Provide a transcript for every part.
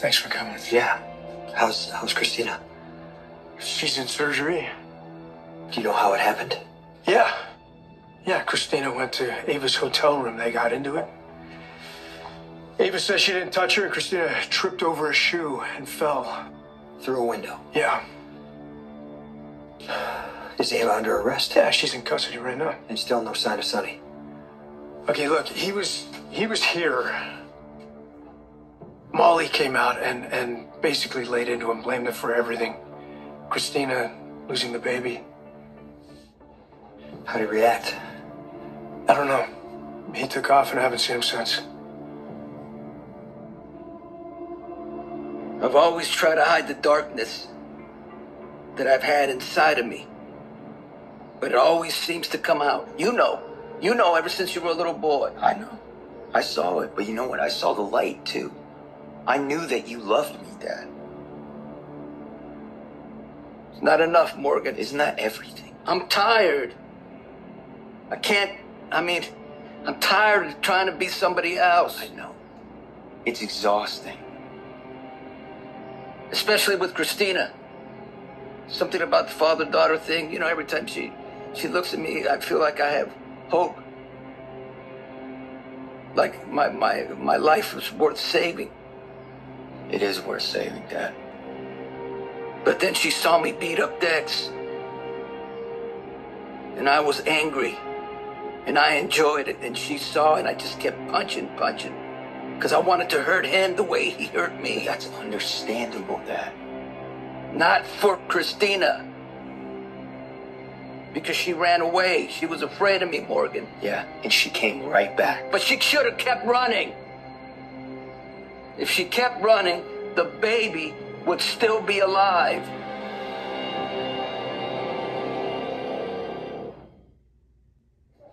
Thanks for coming. Yeah. How's how's Kristina? She's in surgery. Do you know how it happened? Yeah. Yeah, Kristina went to Ava's hotel room. They got into it. Ava says she didn't touch her, and Kristina tripped over a shoe and fell. Through a window. Yeah. Is Ava under arrest? Yeah, she's in custody right now. And still no sign of Sonny. Okay, look, he was he was here. Molly came out and and basically laid into him, blamed him for everything. Christina losing the baby. How'd he react? I don't know. He took off and I haven't seen him since. I've always tried to hide the darkness that I've had inside of me. But it always seems to come out. You know. You know ever since you were a little boy. I know. I saw it, but you know what? I saw the light too. I knew that you loved me, Dad. It's not enough, Morgan. Isn't that everything? I'm tired. I can't, I mean, I'm tired of trying to be somebody else. I know. It's exhausting. Especially with Kristina. Something about the father-daughter thing. You know, every time she, she looks at me, I feel like I have hope. Like my, my, my life was worth saving. It is worth saving, Dad. But then she saw me beat up Dex. And I was angry. And I enjoyed it. And she saw it, and I just kept punching, punching. Because I wanted to hurt him the way he hurt me. That's understandable, Dad. Not for Kristina. Because she ran away. She was afraid of me, Morgan. Yeah, and she came right back. But she should have kept running. If she kept running, the baby would still be alive.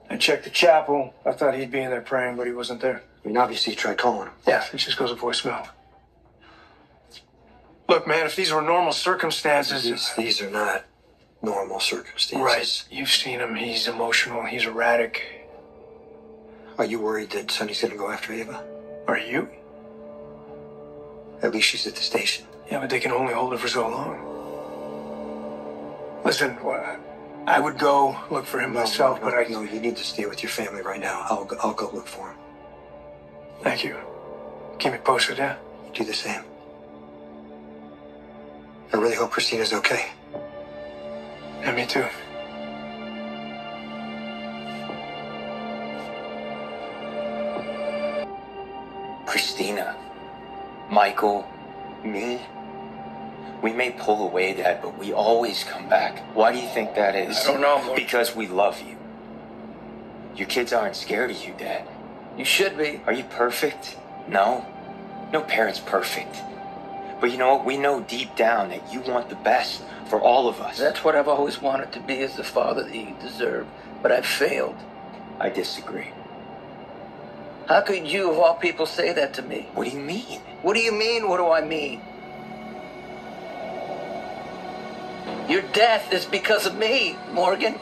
I checked the chapel. I thought he'd be in there praying, but he wasn't there. I mean, obviously you tried calling him. Yeah, it just goes to voicemail. Look, man, if these were normal circumstances. These, these are not normal circumstances. Right. You've seen him. He's emotional. He's erratic. Are you worried that Sonny's gonna go after Ava? Are you? At least she's at the station. Yeah, but they can only hold her for so long. Listen, wha- I would go look for him myself, no, but I. no, you need to stay with your family right now. I'll go, I'll go look for him. Thank you. Keep me posted, yeah? Do the same. I really hope Kristina's okay. Yeah, me too. Kristina, Michael, me. We may pull away, Dad, but we always come back. Why do you think that is? I don't know. Because we love you. Your kids aren't scared of you, Dad. You should be. Are you perfect? No. No parent's perfect. But you know what? We know deep down that you want the best for all of us. That's what I've always wanted to be as the father that you deserve. But I've failed. I disagree. How could you, of all people, say that to me? What do you mean? What do you mean? What do I mean? Your death is because of me, Morgan.